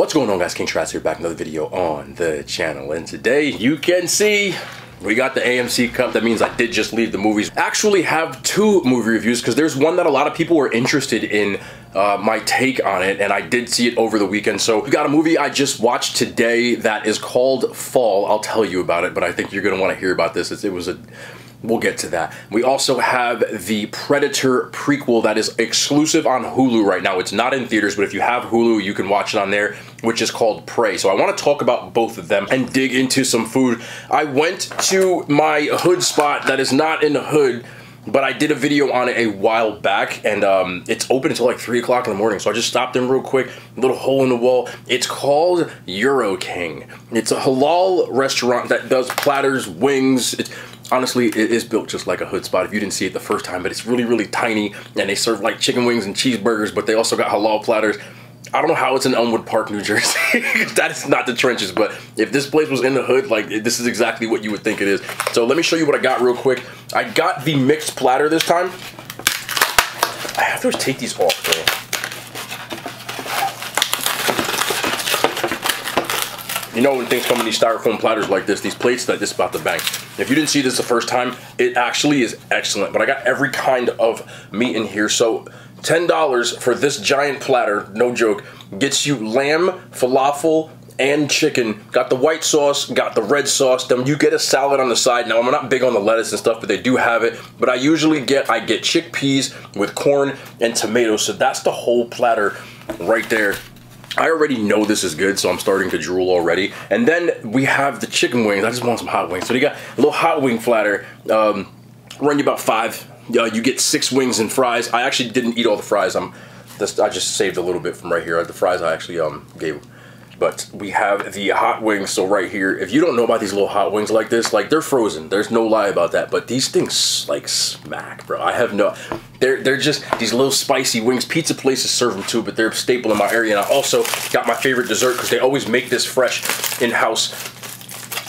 What's going on guys, King Schratz here back another video on the channel and today you can see we got the AMC Cup. That means I did just leave the movies. Actually have two movie reviews because there's one that a lot of people were interested in uh, my take on it and I did see it over the weekend. So we got a movie I just watched today that is called Fall. I'll tell you about it, but I think you're going to want to hear about this. It's, it was a We'll get to that. We also have the Predator prequel that is exclusive on Hulu right now. It's not in theaters, but if you have Hulu, you can watch it on there, which is called Prey. So I want to talk about both of them and dig into some food. I went to my hood spot that is not in the hood but I did a video on it a while back, and um, it's open until like 3 o'clock in the morning, so I just stopped in real quick, little hole in the wall. It's called Gyro King. It's a halal restaurant that does platters, wings, it's, honestly, it is built just like a hood spot if you didn't see it the first time, but it's really, really tiny, and they serve like chicken wings and cheeseburgers, but they also got halal platters. I don't know how it's in Elmwood Park, New Jersey. that is not the trenches, but if this place was in the hood, like this is exactly what you would think it is. So let me show you what I got real quick. I got the mixed platter this time. I have to take these off. You know when things come in these styrofoam platters like this, these plates that this about to bang. If you didn't see this the first time, it actually is excellent. But I got every kind of meat in here. So $10 for this giant platter, no joke, gets you lamb, falafel, and chicken. Got the white sauce, got the red sauce. Then you get a salad on the side. Now I'm not big on the lettuce and stuff, but they do have it. But I usually get I get chickpeas with corn and tomatoes. So that's the whole platter right there. I already know this is good, so I'm starting to drool already. And then we have the chicken wings. I just want some hot wings. So they got a little hot wing flatter. Um, run you about five. Uh, you get six wings and fries. I actually didn't eat all the fries. I'm, I just saved a little bit from right here. The fries I actually um, gave but we have the hot wings, so right here, if you don't know about these little hot wings like this, like they're frozen. There's no lie about that. But these things like smack, bro. I have no they're they're just these little spicy wings. Pizza places serve them too, but they're a staple in my area. And I also got my favorite dessert because they always make this fresh in-house.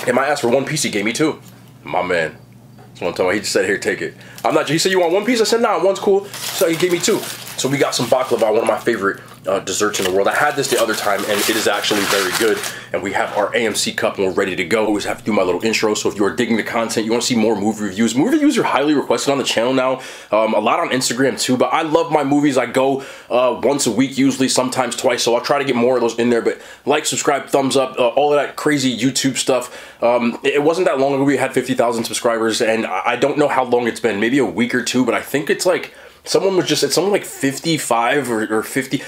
And I asked for one piece, he gave me two. My man. That's what I'm talking about. He just said, here, take it. I'm not, he said, you want one piece? I said, nah, one's cool. So he gave me two. So we got some baklava, one of my favorite uh, desserts in the world. I had this the other time and it is actually very good. And we have our AMC cup and we're ready to go. Always have to do my little intro. So if you are digging the content, you want to see more movie reviews. Movie reviews are highly requested on the channel now. Um, a lot on Instagram too, but I love my movies. I go uh, once a week, usually sometimes twice. So I'll try to get more of those in there, but like, subscribe, thumbs up, uh, all of that crazy YouTube stuff. Um, it wasn't that long ago we had 50,000 subscribers and I don't know how long it's been, maybe a week or two, but I think it's like, someone was just, it's someone like 55 or, or 50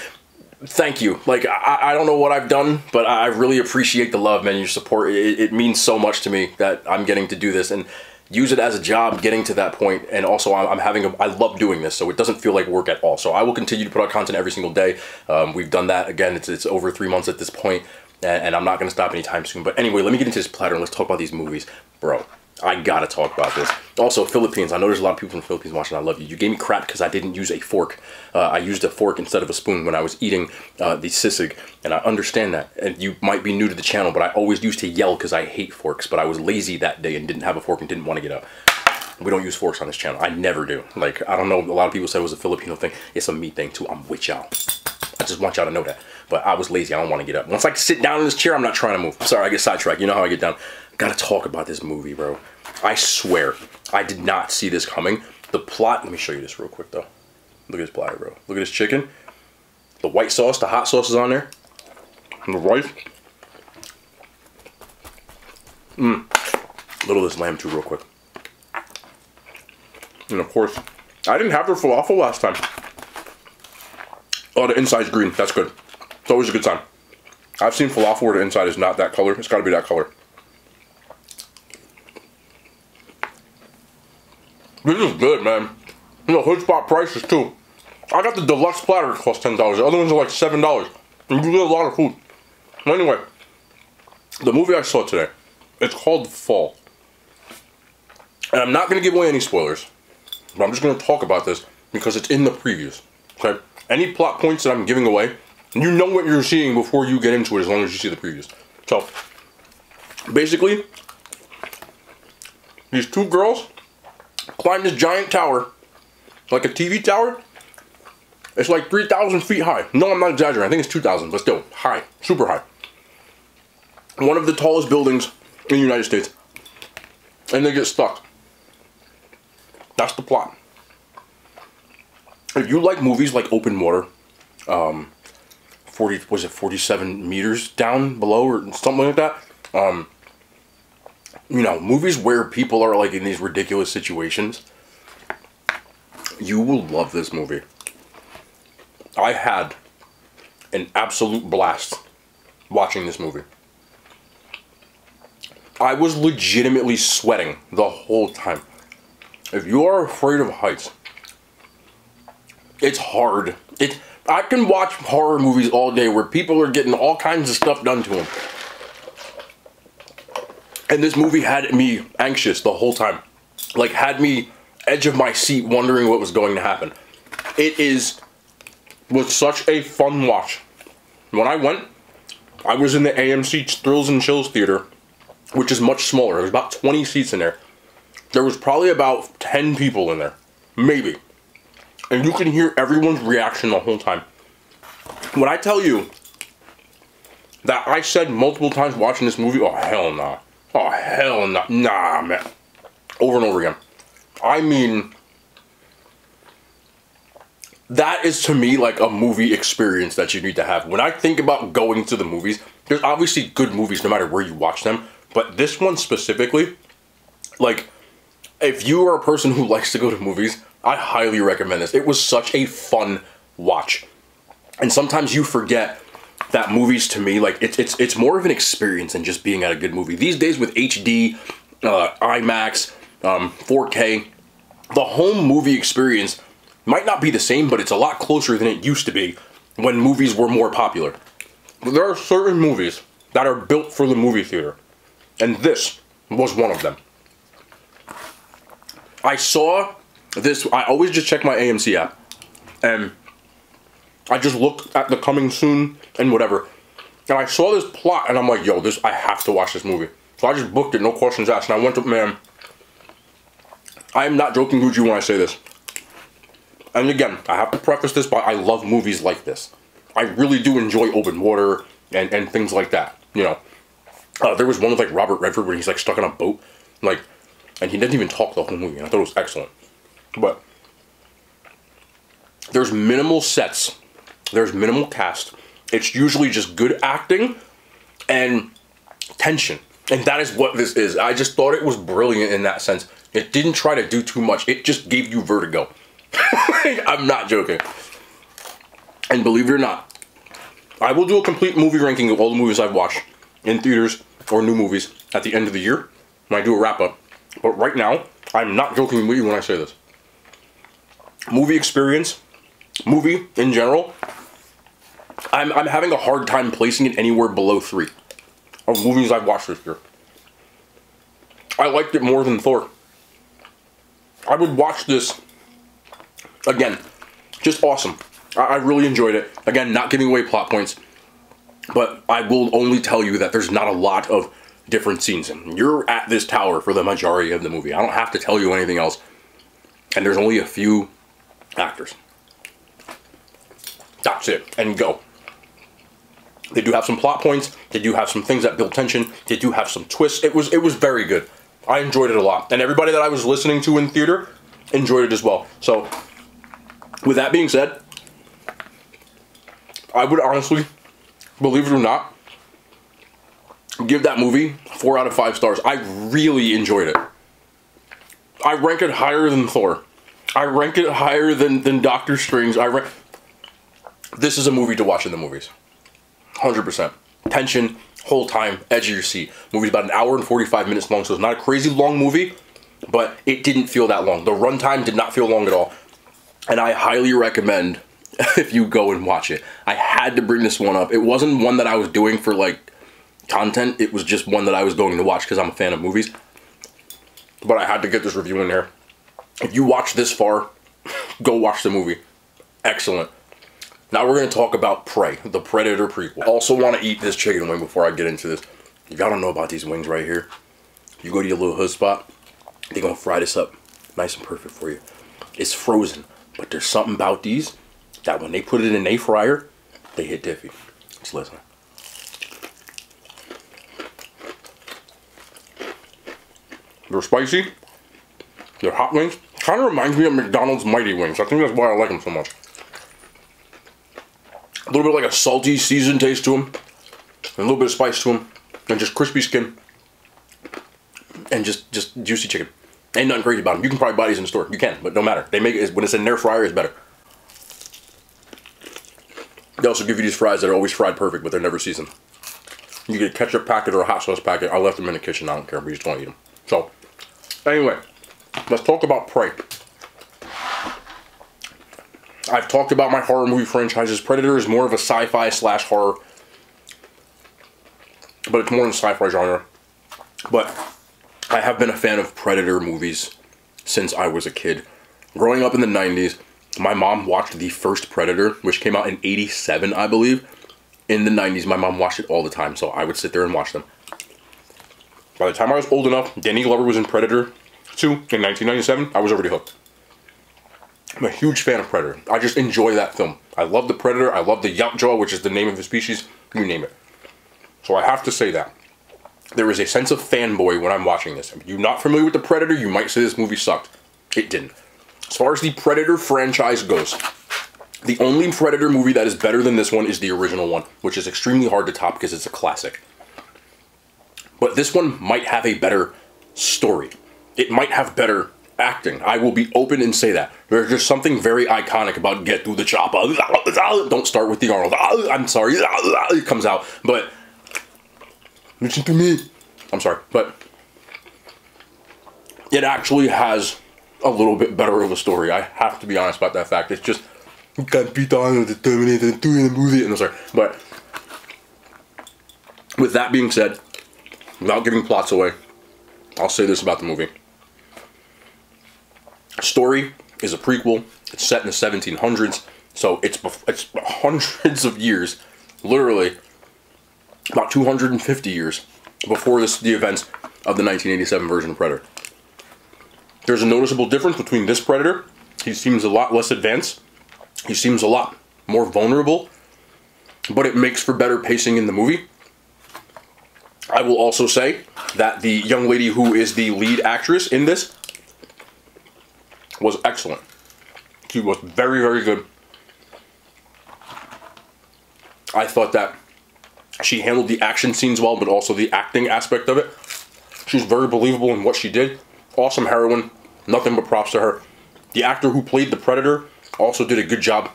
thank you. Like, I, I don't know what I've done, but I really appreciate the love, man, your support. It, it means so much to me that I'm getting to do this and use it as a job getting to that point. And also I'm, having a, I love doing this so it doesn't feel like work at all. So I will continue to put out content every single day. Um, we've done that. Again it's, it's over three months at this point and, and I'm not gonna stop anytime soon. But anyway let me get into this platter and let's talk about these movies. Bro I gotta talk about this. Also, Philippines. I know there's a lot of people from the Philippines watching. I love you. You gave me crap because I didn't use a fork. Uh, I used a fork instead of a spoon when I was eating uh, the sisig, and I understand that. And you might be new to the channel, but I always used to yell because I hate forks. But I was lazy that day and didn't have a fork and didn't want to get up. We don't use forks on this channel. I never do. Like, I don't know. A lot of people said it was a Filipino thing. It's a me thing, too. I'm with y'all. I just want y'all to know that. But I was lazy. I don't want to get up. Once I sit down in this chair, I'm not trying to move. Sorry, I get sidetracked. You know how I get down. Gotta talk about this movie, bro. I swear, I did not see this coming. The plot, let me show you this real quick though. Look at this platter, bro. Look at this chicken. The white sauce, the hot sauce is on there. And the rice. Mmm. Little this lamb too, real quick. And of course, I didn't have their falafel last time. Oh, the inside's green. That's good. It's always a good sign. I've seen falafel where the inside is not that color. It's got to be that color. This is good, man. You know, hood spot prices too. I got the deluxe platter, it costs $10. The other ones are like $7. And you get a lot of food. Anyway, the movie I saw today, it's called Fall. And I'm not going to give away any spoilers. But I'm just going to talk about this because it's in the previews. Okay? Any plot points that I'm giving away, you know what you're seeing before you get into it as long as you see the previews. So, basically, these two girls climb this giant tower, like a TV tower, It's like 3,000 feet high. No, I'm not exaggerating. I think it's 2,000, but still high, super high. One of the tallest buildings in the United States. And they get stuck. That's the plot. If you like movies like Open Water, um, 40, was it 47 meters down below or something like that? Um, you know, movies where people are like in these ridiculous situations, you will love this movie. I had an absolute blast watching this movie. I was legitimately sweating the whole time. If you are afraid of heights, it's hard. It I can watch horror movies all day where people are getting all kinds of stuff done to them. And this movie had me anxious the whole time. Like had me edge of my seat wondering what was going to happen. It is was such a fun watch. When I went, I was in the AMC Thrills and Chills theater, which is much smaller. There's about 20 seats in there. There was probably about 10 people in there. Maybe. And you can hear everyone's reaction the whole time. When I tell you that I said multiple times watching this movie, oh hell nah. Oh hell nah. Nah, man. Over and over again. I mean, that is to me like a movie experience that you need to have. When I think about going to the movies, there's obviously good movies no matter where you watch them, but this one specifically, like, if you are a person who likes to go to movies, I highly recommend this. It was such a fun watch. And sometimes you forget that movies to me, like, it's, it's, it's more of an experience than just being at a good movie. These days with HD, uh, IMAX, um, 4K, the home movie experience might not be the same, but it's a lot closer than it used to be when movies were more popular. There are certain movies that are built for the movie theater, and this was one of them. I saw this, I always just check my AMC app, and I just looked at the coming soon and whatever, and I saw this plot, and I'm like, yo, this, I have to watch this movie. So I just booked it, no questions asked, and I went to, man, I am not joking, Gucci, when I say this. And again, I have to preface this by I love movies like this. I really do enjoy open water and, and things like that. You know, uh, there was one with like Robert Redford where he's like stuck on a boat, like, and he didn't even talk the whole movie. And I thought it was excellent. But there's minimal sets, there's minimal cast. It's usually just good acting and tension. And that is what this is. I just thought it was brilliant in that sense. It didn't try to do too much. It just gave you vertigo. I'm not joking. And believe it or not, I will do a complete movie ranking of all the movies I've watched in theaters or new movies at the end of the year when I do a wrap up. But right now, I'm not joking with you when I say this. Movie experience, movie in general, I'm, I'm having a hard time placing it anywhere below three of movies I've watched this year. I liked it more than Thor. I would watch this again. Just awesome. I, I really enjoyed it. Again, not giving away plot points, but I will only tell you that there's not a lot of different scenes. You're at this tower for the majority of the movie. I don't have to tell you anything else. And there's only a few actors. That's it. And go. They do have some plot points. They do have some things that build tension. They do have some twists. It was it was very good. I enjoyed it a lot. And everybody that I was listening to in theater enjoyed it as well. So, with that being said, I would honestly, believe it or not, give that movie four out of five stars. I really enjoyed it. I rank it higher than Thor. I rank it higher than, than Doctor Strange. I rank. This is a movie to watch in the movies. 100%. Tension, whole time, edge of your seat. Movie's about an hour and 45 minutes long, so it's not a crazy long movie, but it didn't feel that long. The runtime did not feel long at all. And I highly recommend if you go and watch it. I had to bring this one up. It wasn't one that I was doing for like content, it was just one that I was going to watch because I'm a fan of movies. But I had to get this review in here. If you watch this far, go watch the movie. Excellent. Now we're going to talk about Prey, the Predator prequel. I Also want to eat this chicken wing before I get into this. Y'all don't know about these wings right here, you go to your little hood spot, they're going to fry this up nice and perfect for you. It's frozen, but there's something about these that when they put it in a fryer, they hit diffy. Let's listen. They're spicy. They're hot wings. Kind of reminds me of McDonald's Mighty Wings. I think that's why I like them so much. Little bit like a salty, seasoned taste to them. A little bit of spice to them. And just crispy skin. And just, just juicy chicken. Ain't nothing crazy about them. You can probably buy these in the store. You can, but no matter. They make it, when it's in their fryer, it's better. They also give you these fries that are always fried perfect, but they're never seasoned. You get a ketchup packet or a hot sauce packet. I left them in the kitchen. I don't care. We just don't eat them. So, anyway, let's talk about Prey. I've talked about my horror movie franchises. Predator is more of a sci-fi slash horror, but it's more in the sci-fi genre. But I have been a fan of Predator movies since I was a kid. Growing up in the 90s, my mom watched the first Predator, which came out in 87, I believe. In the 90s, my mom watched it all the time, so I would sit there and watch them. By the time I was old enough, Danny Glover was in Predator 2 in 1997. I was already hooked. I'm a huge fan of Predator. I just enjoy that film. I love the Predator. I love the Yautja, which is the name of the species. You name it. So I have to say that. There is a sense of fanboy when I'm watching this. If you're not familiar with the Predator, you might say this movie sucked. It didn't. As far as the Predator franchise goes, the only Predator movie that is better than this one is the original one, which is extremely hard to top because it's a classic. But this one might have a better story. It might have better acting. I will be open and say that. There's just something very iconic about get through the chopper. Don't start with the Arnold. I'm sorry. It comes out. But listen to me. I'm sorry. But it actually has a little bit better of a story. I have to be honest about that fact. It's just you got beat on with the Terminator the movie. And I'm sorry. But with that being said, without giving plots away, I'll say this about the movie. Story is a prequel. It's set in the 1700s, so it's it's hundreds of years, literally about 250 years before this the events of the 1987 version of Predator. There's a noticeable difference between this Predator. He seems a lot less advanced. He seems a lot more vulnerable, but it makes for better pacing in the movie. I will also say that the young lady who is the lead actress in this was excellent. She was very, very good. I thought that she handled the action scenes well, but also the acting aspect of it. She was very believable in what she did. Awesome heroine. Nothing but props to her. The actor who played the Predator also did a good job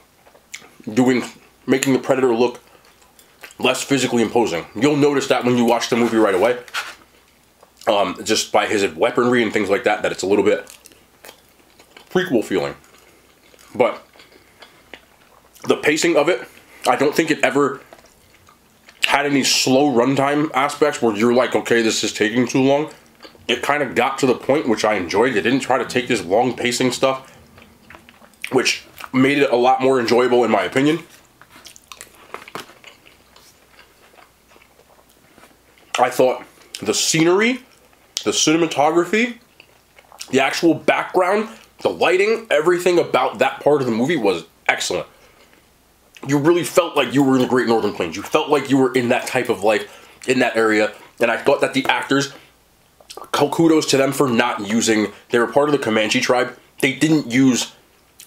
doing making the Predator look less physically imposing. You'll notice that when you watch the movie right away. Um, just by his weaponry and things like that, that it's a little bit prequel feeling. But the pacing of it, I don't think it ever had any slow runtime aspects where you're like, okay, this is taking too long. It kind of got to the point which I enjoyed. It didn't try to take this long pacing stuff, which made it a lot more enjoyable in my opinion. I thought the scenery, the cinematography, the actual background, the lighting, everything about that part of the movie was excellent. You really felt like you were in the Great Northern Plains. You felt like you were in that type of life, in that area. And I thought that the actors, kudos to them for not using, they were part of the Comanche tribe. They didn't use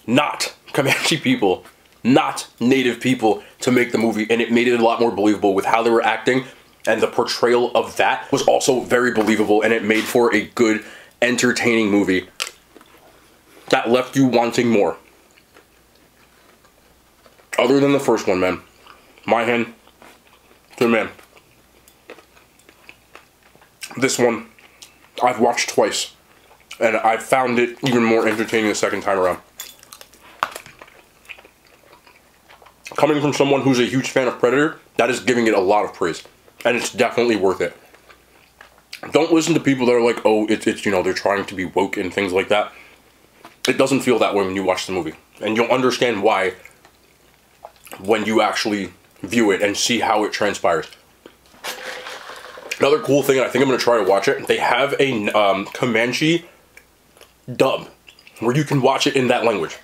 not Comanche people, not native people to make the movie. And it made it a lot more believable with how they were acting and the portrayal of that was also very believable and it made for a good entertaining movie that left you wanting more. Other than the first one man. My hand. To the man. This one i've watched twice. And i found it even more entertaining the second time around. Coming from someone who's a huge fan of predator that is giving it a lot of praise. And it's definitely worth it. Don't listen to people that are like, oh, it's, it's, you know, they're trying to be woke and things like that. It doesn't feel that way when you watch the movie. And you'll understand why when you actually view it and see how it transpires. Another cool thing, I think I'm going to try to watch it, they have a um, Comanche dub where you can watch it in that language.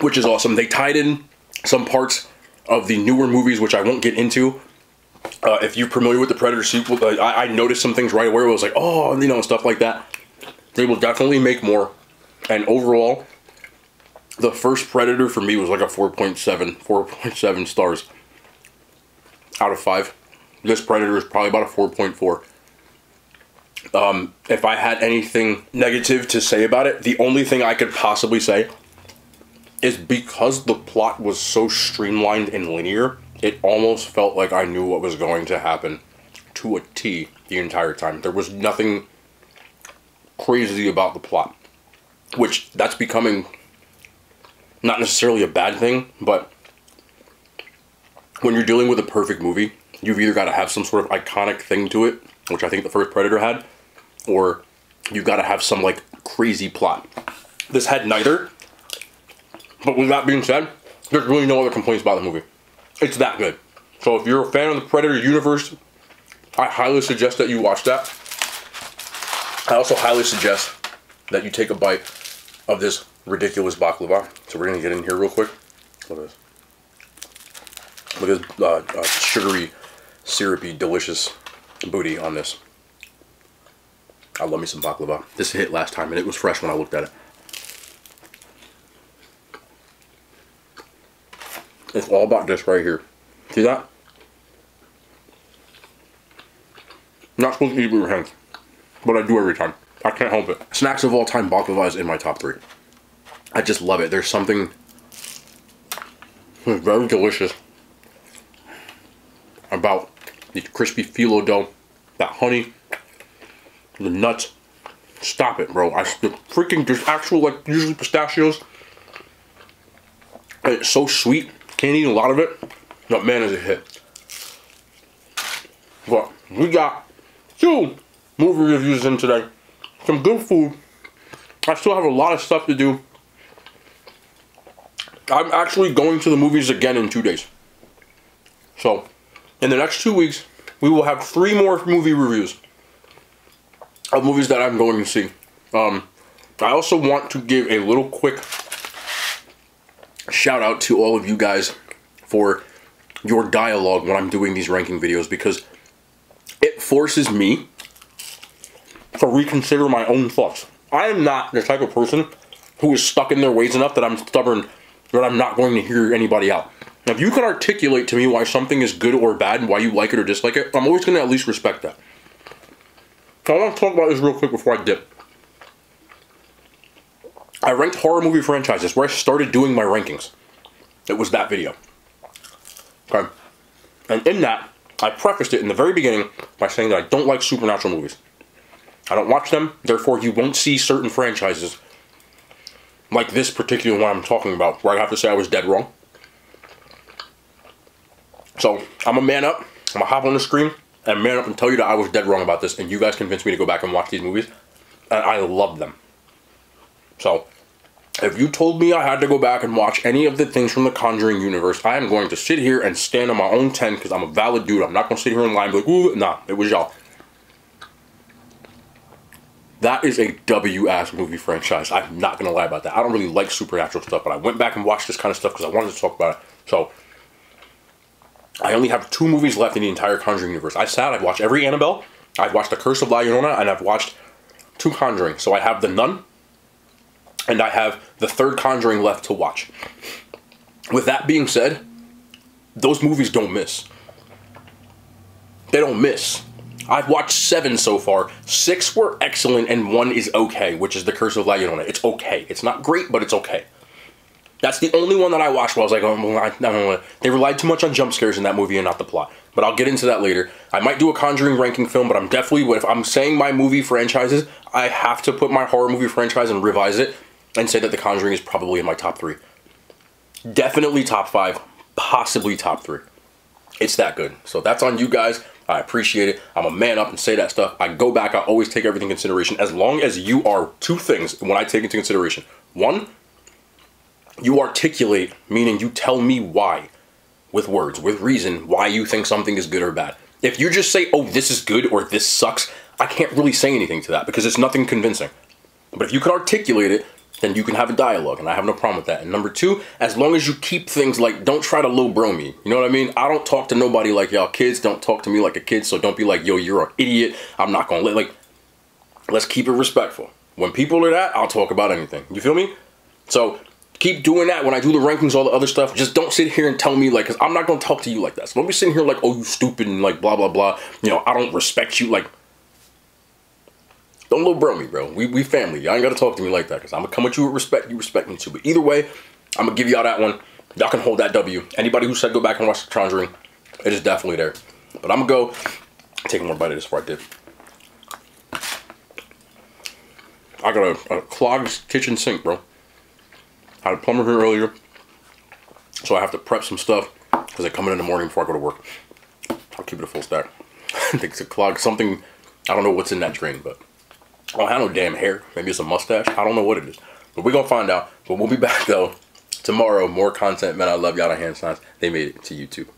which is awesome. They tied in some parts of the newer movies, which I won't get into. Uh, if you're familiar with the Predator sequel, uh, I, I, noticed some things right away where I was like, oh, you know, and stuff like that. They will definitely make more. And overall, the first Predator for me was like a 4.7, 4.7 stars out of 5. This Predator is probably about a 4.4. Um, if I had anything negative to say about it, the only thing I could possibly say is because the plot was so streamlined and linear, it almost felt like I knew what was going to happen to a T the entire time. There was nothing crazy about the plot, which that's becoming not necessarily a bad thing, but when you're dealing with a perfect movie, you've either got to have some sort of iconic thing to it, which I think the first Predator had, or you've got to have some like crazy plot. This had neither, but with that being said, there's really no other complaints about the movie. It's that good. So if you're a fan of the Predator universe, I highly suggest that you watch that. I also highly suggest that you take a bite of this ridiculous baklava. So we're gonna get in here real quick. Look at this. Look at this uh, uh, sugary, syrupy, delicious booty on this. I love me some baklava. This hit last time and it was fresh when I looked at it. It's all about this right here. See that? not supposed to eat with your hands, but I do every time. I can't help it. Snacks of all time, baklava is in my top three. I just love it. There's something very delicious about the crispy phyllo dough, that honey, the nuts. Stop it, bro. I the freaking there's actual like usually pistachios. And it's so sweet. Can't eat a lot of it. But man, is a hit. But we got two movie reviews in today. Some good food. I still have a lot of stuff to do. I'm actually going to the movies again in two days. So, in the next two weeks, we will have three more movie reviews of movies that I'm going to see. Um, I also want to give a little quick shout out to all of you guys for your dialogue when I'm doing these ranking videos because it forces me to reconsider my own thoughts. I am not the type of person who is stuck in their ways enough that I'm stubborn that I'm not going to hear anybody out. Now, if you can articulate to me why something is good or bad and why you like it or dislike it, I'm always going to at least respect that. So I want to talk about this real quick before I dip. I ranked horror movie franchises where I started doing my rankings. It was that video. Okay. And in that, I prefaced it in the very beginning by saying that I don't like supernatural movies. I don't watch them, therefore you won't see certain franchises like this particular one I'm talking about, where I have to say I was dead wrong. So I'm a man up. I'm gonna hop on the screen and man up and tell you that I was dead wrong about this, and you guys convinced me to go back and watch these movies, and I love them. So if you told me I had to go back and watch any of the things from the Conjuring universe, I am going to sit here and stand on my own 10 because I'm a valid dude. I'm not going to sit here and lie and be like, ooh, nah, it was y'all. That is a W ass movie franchise. I'm not to lie about that. I don't really like supernatural stuff, but I went back and watched this kind of stuff because I wanted to talk about it. So, I only have two movies left in the entire Conjuring universe. I sat, I've watched every Annabelle, I've watched The Curse of La Llorona, and I've watched two Conjuring. So I have The Nun, and I have the third Conjuring left to watch. With that being said, those movies don't miss. They don't miss. I've watched seven so far. Six were excellent, and one is okay, which is The Curse of La Llorona. It's okay. It's not great, but it's okay. That's the only one that I watched where I was like, oh, I, don't know. They relied too much on jump scares in that movie and not the plot. But I'll get into that later. I might do a Conjuring ranking film, but I'm definitely, if I'm saying my movie franchises, I have to put my horror movie franchise and revise it and say that The Conjuring is probably in my top three. Definitely top five, possibly top three. It's that good. So that's on you guys. I appreciate it. I'm a man up and say that stuff. I go back. I always take everything in consideration as long as you are two things when I take into consideration. One, you articulate, meaning you tell me why with words, with reason, why you think something is good or bad. If you just say, oh, this is good or this sucks, I can't really say anything to that because it's nothing convincing. But if you can articulate it then you can have a dialogue, and I have no problem with that. And number two, as long as you keep things like, don't try to low bro me. You know what I mean? I don't talk to nobody like y'all kids. Don't talk to me like a kid. So don't be like, yo, you're an idiot. I'm not gonna let like. Let's keep it respectful. When people are that, I'll talk about anything. You feel me? So keep doing that when I do the rankings, all the other stuff. Just don't sit here and tell me like, cause I'm not gonna talk to you like that. So don't be sitting here like, oh, you stupid and like blah blah blah. You know, I don't respect you. Like, don't little bro me, bro. We we family. Y'all ain't gotta talk to me like that. Cause I'm gonna come at you with respect. You respect me too. But either way, I'm gonna give y'all that one. Y'all can hold that W. Anybody who said go back and watch The Conjuring, it is definitely there. But I'm gonna go take more bite of this before I dip. I got a, a clogged kitchen sink, bro. I had a plumber here earlier, so I have to prep some stuff because I come in in the morning before I go to work. I'll keep it a full stack. I think it's a clog, something, I don't know what's in that drain, but I don't have no damn hair. Maybe it's a mustache. I don't know what it is. But we're going to find out. But we'll be back, though, tomorrow. More content. Man, I love y'all. On hand signs. They made it to YouTube.